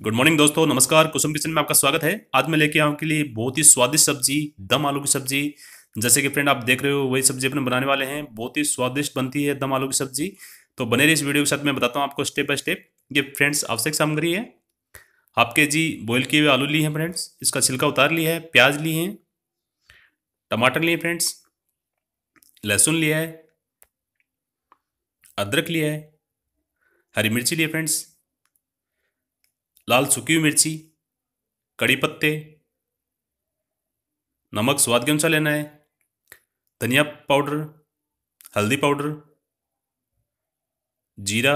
Good morning दोस्तों। नमस्कार। कुसुम kitchen में आपका स्वागत है। आज मैं लेके आऊँ के लिए बहुत ही स्वादिष्ट सब्ज़ी, दम आलू की सब्ज़ी। जैसे कि फ्रेंड आप देख रहे हो, वही सब्ज़ी अपने बनाने वाले हैं। बहुत ही स्वादिष्ट बनती है दम आलू की सब्ज़ी। तो बने रही इस वीडियो के साथ। मैं बताता हूँ आपको स्टेप बाय स्टेप ये फ्रेंड्स आवश्यक सामग्री है। हाफ़ के जी बॉयल किए हुए आलू लिए हैं फ्रेंड्स इसका छिलका उतार लिया है। प्याज लिए हैं। टमाटर लिए फ्रेंड्स लहसुन लिया है। अदरक लिया है। हरी मिर्ची लिए फ्रेंड्स लाल सूखी हुई मिर्ची, कड़ी पत्ते, नमक स्वाद के अनुसार लेना है, धनिया पाउडर, हल्दी पाउडर, जीरा।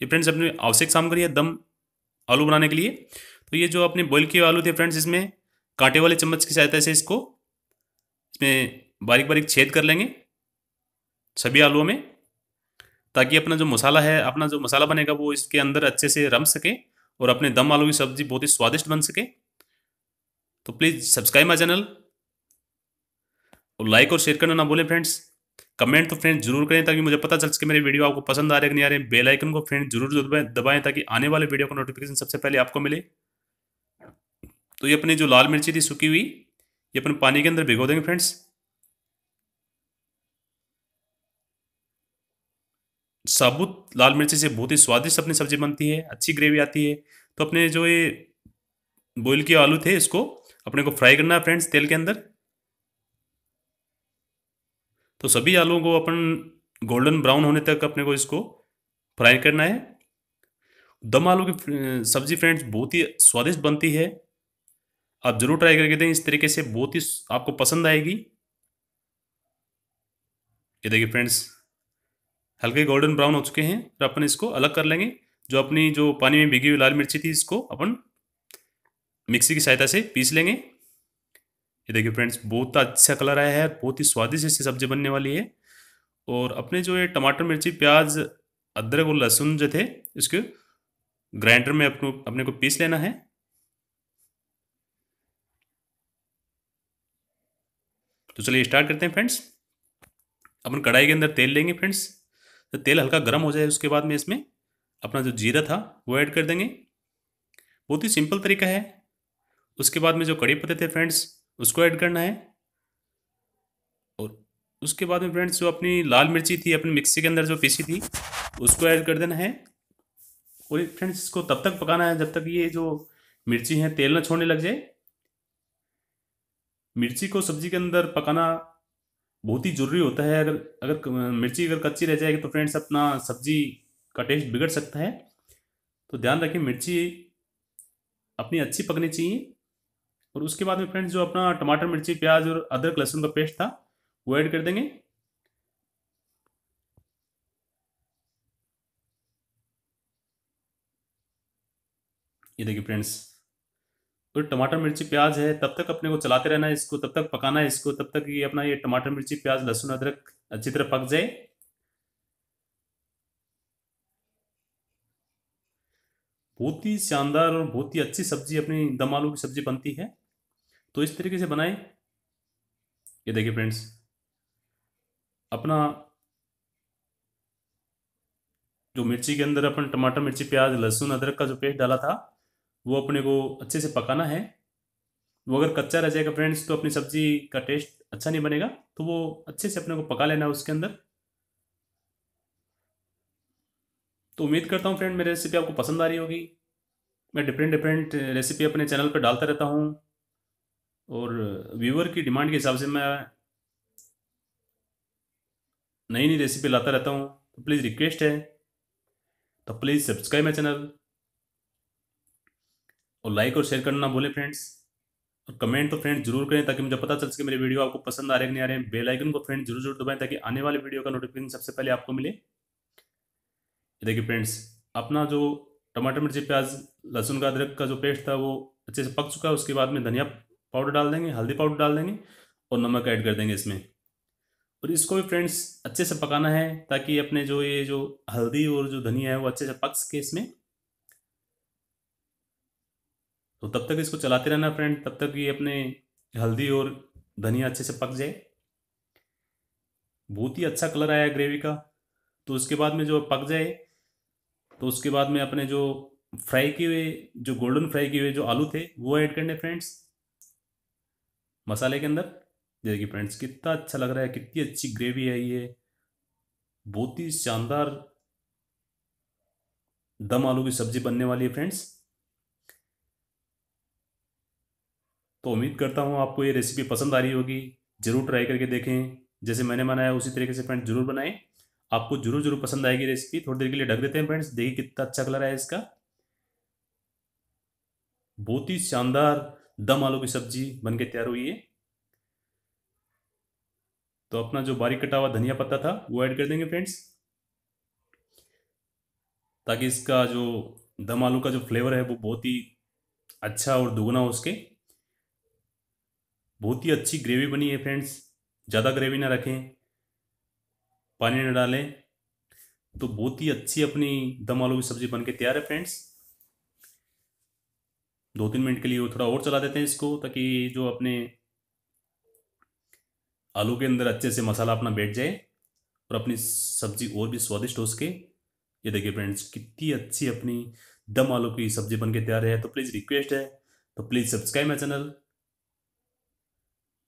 ये फ्रेंड्स अपने आवश्यक सामग्री है दम आलू बनाने के लिए। तो ये जो अपने बॉईल किए आलू थे फ्रेंड्स, इसमें कांटे वाले चम्मच की सहायता से इसको इसमें बारीक बारीक छेद कर लेंगे। सभी आलुओं में ताकि अपना जो मसाला है, अपना जो मसाला बनेगा, वो इसके अंदर अच्छे से रम सके और अपने दम आलू की सब्ज़ी बहुत ही स्वादिष्ट बन सके। तो प्लीज़ सब्सक्राइब माई चैनल और लाइक और शेयर करना ना बोले फ्रेंड्स कमेंट तो फ्रेंड्स ज़रूर करें ताकि मुझे पता चल सके मेरे वीडियो आपको पसंद आ रहे कि नहीं आ रहे बेल आइकन को फ्रेंड ज़रूर दबाएँ ताकि आने वाले वीडियो का नोटिफिकेशन सबसे पहले आपको मिले। तो ये अपनी जो लाल मिर्ची थी, सूखी हुई, ये अपने पानी के अंदर भिगो देंगे फ्रेंड्स साबुत, लाल मिर्ची से बहुत ही स्वादिष्ट अपनी सब्ज़ी बनती है, अच्छी ग्रेवी आती है। तो अपने जो ये बॉईल किए आलू थे, इसको अपने को फ्राई करना है फ्रेंड्स तेल के अंदर। तो सभी आलूओं को अपन गोल्डन ब्राउन होने तक अपने को इसको फ्राई करना है। दम आलू की सब्ज़ी फ्रेंड्स बहुत ही स्वादिष्ट बनती है। आप ज़रूर ट्राई करके दें इस तरीके से बहुत ही आपको पसंद आएगी। ये देखिए फ्रेंड्स हल्के गोल्डन ब्राउन हो चुके हैं फिर अपन इसको अलग कर लेंगे, जो अपनी जो पानी में भिगी हुई लाल मिर्ची थी, इसको अपन मिक्सी की सहायता से पीस लेंगे। ये देखिए फ्रेंड्स बहुत अच्छा कलर आया है, बहुत ही स्वादिष्ट इसकी सब्ज़ी बनने वाली है। और अपने जो ये टमाटर, मिर्ची, प्याज, अदरक और लहसुन जो थे, इसके ग्राइंडर में अपने अपने को पीस लेना है। तो चलिए स्टार्ट करते हैं फ्रेंड्स अपन कढ़ाई के अंदर तेल लेंगे फ्रेंड्स तो तेल हल्का गर्म हो जाए उसके बाद में इसमें अपना जो जीरा था वो ऐड कर देंगे। बहुत ही सिंपल तरीका है। उसके बाद में जो कड़ी पत्ते थे फ्रेंड्स, उसको ऐड करना है। और उसके बाद में फ्रेंड्स जो अपनी लाल मिर्ची थी, अपनी मिक्सी के अंदर जो पीसी थी, उसको ऐड कर देना है। और फ्रेंड्स इसको तब तक पकाना है जब तक ये जो मिर्ची है तेल ना छोड़ने लग जाए। मिर्ची को सब्ज़ी के अंदर पकाना बहुत ही ज़रूरी होता है। अगर अगर मिर्ची अगर कच्ची रह जाएगी तो फ्रेंड्स अपना सब्ज़ी का टेस्ट बिगड़ सकता है। तो ध्यान रखें, मिर्ची अपनी अच्छी पकनी चाहिए। और उसके बाद में फ्रेंड्स जो अपना टमाटर, मिर्ची, प्याज और अदरक, लहसुन का पेस्ट था, वो ऐड कर देंगे। ये देखिए फ्रेंड्स तो टमाटर, मिर्ची, प्याज है, तब तक अपने को चलाते रहना है इसको, तब तक पकाना है इसको, तब तक ये अपना ये टमाटर, मिर्ची, प्याज, लहसुन, अदरक, अच्छी तरह पक जाए। बहुत ही शानदार और बहुत ही अच्छी सब्ज़ी, अपनी दम आलू की सब्ज़ी बनती है। तो इस तरीके से बनाएँ। ये देखिए फ्रेंड्स, अपना जो मिर्ची के अंदर अपन टमाटर, मिर्ची, प्याज, लहसुन, अदरक का जो पेस्ट डाला था वो अपने को अच्छे से पकाना है। वो अगर कच्चा रह जाएगा फ्रेंड्स तो अपनी सब्ज़ी का टेस्ट अच्छा नहीं बनेगा तो वो अच्छे से अपने को पका लेना है उसके अंदर। तो उम्मीद करता हूँ फ्रेंड, मेरी रेसिपी आपको पसंद आ रही होगी। मैं डिफरेंट डिफरेंट रेसिपी अपने चैनल पर डालता रहता हूँ। और व्यूअर की डिमांड के हिसाब से मैं नई नई रेसिपी लाता रहता हूँ। तो प्लीज़ रिक्वेस्ट है। तो प्लीज़ सब्सक्राइब माई चैनल और लाइक और शेयर करना ना फ्रेंड्स और कमेंट तो फ्रेंड्स ज़रूर करें ताकि मुझे पता चल सके मेरे वीडियो आपको पसंद आ रहे नहीं आ रहे हैं. बेल आइकन को फ्रेंड ज़रूर ज़रूर दबाएँ ताकि आने वाले वीडियो का नोटिफिकेशन सबसे पहले आपको मिले. देखिए फ्रेंड्स अपना जो टमाटर मिर्ची, प्याज, लहसुन का अदरक का जो पेस्ट था वो अच्छे से पक चुका है, उसके बाद में धनिया पाउडर डाल देंगे, हल्दी पाउडर डाल देंगे और नमक ऐड कर देंगे इसमें. और इसको भी फ्रेंड्स अच्छे से पकाना है ताकि अपने जो ये जो हल्दी और जो धनिया है वो अच्छे से पक सके इसमें. तो तब तक इसको चलाते रहना फ्रेंड तब तक ये अपने हल्दी और धनिया अच्छे से पक जाए। बहुत ही अच्छा कलर आया ग्रेवी का। तो उसके बाद में जो पक जाए तो उसके बाद में अपने जो फ्राई किए हुए जो गोल्डन फ्राई किए हुए जो आलू थे, वो ऐड करने फ्रेंड्स मसाले के अंदर, देखिए फ्रेंड्स कितना अच्छा लग रहा है, कितनी अच्छी ग्रेवी है ये। बहुत ही शानदार दम आलू की सब्ज़ी बनने वाली है फ्रेंड्स तो उम्मीद करता हूँ आपको ये रेसिपी पसंद आ रही होगी। ज़रूर ट्राई करके देखें। जैसे मैंने बनाया, उसी तरीके से फ्रेंड्स ज़रूर बनाएँ। आपको ज़रूर ज़रूर पसंद आएगी रेसिपी थोड़ी देर के लिए ढक देते हैं फ्रेंड्स देखिए कितना अच्छा कलर है इसका। बहुत ही शानदार दम आलू की सब्ज़ी बन के तैयार हुई है। तो अपना जो बारीक कटा हुआ धनिया पत्ता था, वो ऐड कर देंगे फ्रेंड्स ताकि इसका जो दम आलू का जो फ्लेवर है, वो बहुत ही अच्छा और दुगना हो उसके। बहुत ही अच्छी ग्रेवी बनी है फ्रेंड्स ज़्यादा ग्रेवी ना रखें. पानी ना डालें. तो बहुत ही अच्छी अपनी दम आलू की सब्ज़ी बन के तैयार है फ्रेंड्स दो तीन मिनट के लिए थोड़ा और चला देते हैं इसको ताकि जो अपने आलू के अंदर अच्छे से मसाला अपना बैठ जाए और अपनी सब्ज़ी और भी स्वादिष्ट हो सके. ये देखिए फ्रेंड्स कितनी अच्छी अपनी दम आलू की सब्ज़ी बन के तैयार है. तो प्लीज़ रिक्वेस्ट है. तो प्लीज़ सब्सक्राइब माई चैनल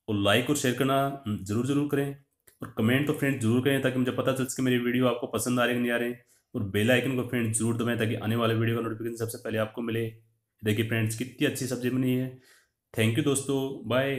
और लाइक और शेयर करना ज़रूर ज़रूर करें। और कमेंट तो फ्रेंड ज़रूर करें ताकि मुझे पता चल सके मेरी वीडियो आपको पसंद आ रही नहीं आ रही और बेल आइकन को फ्रेंड ज़रूर दबाएँ ताकि आने वाले वीडियो का नोटिफिकेशन सबसे पहले आपको मिले। देखिए फ्रेंड्स कितनी अच्छी सब्ज़ी बनी है। थैंक यू दोस्तों। बाय